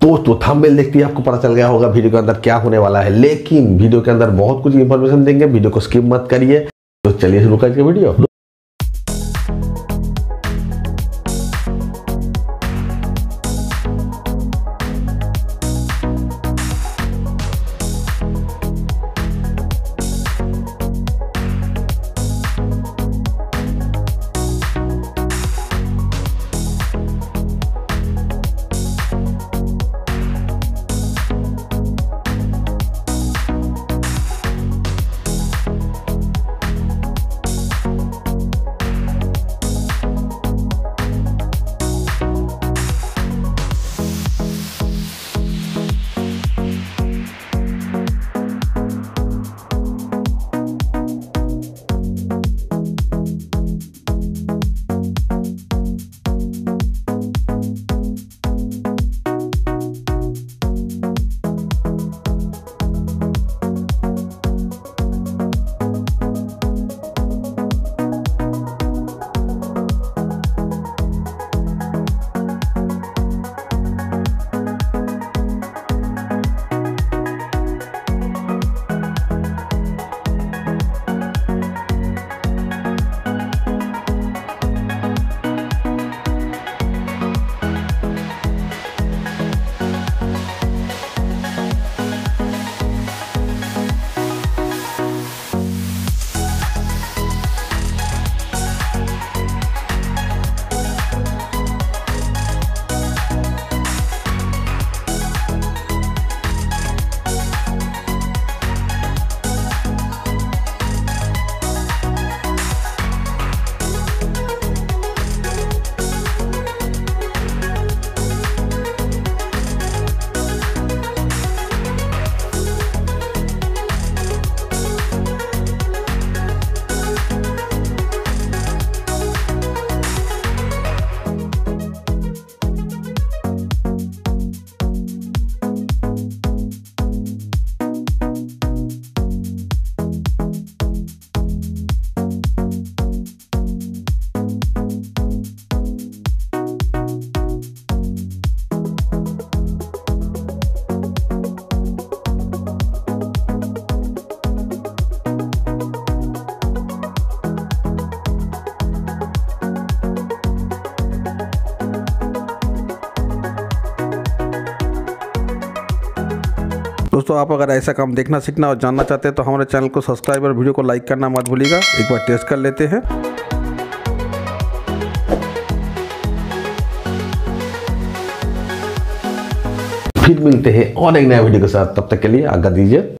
तो तो थंबनेल देखते ही, आपको पता चल गया होगा वीडियो के अंदर क्या होने वाला है। लेकिन वीडियो के अंदर बहुत कुछ इन्फॉर्मेशन देंगे, वीडियो को स्किप मत करिए। तो चलिए शुरू करके वीडियो। दोस्तों, आप अगर ऐसा काम देखना, सीखना और जानना चाहते हैं तो हमारे चैनल को सब्सक्राइब और वीडियो को लाइक करना मत भूलिएगा। एक बार टेस्ट कर लेते हैं। फिर मिलते हैं और एक नया वीडियो के साथ। तब तक के लिए आगे दीजिए।